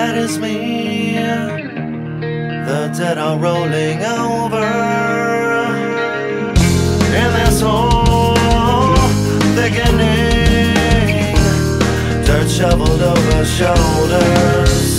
that is me. The dead are rolling over. And that's all thickening. Dirt shoveled over shoulders.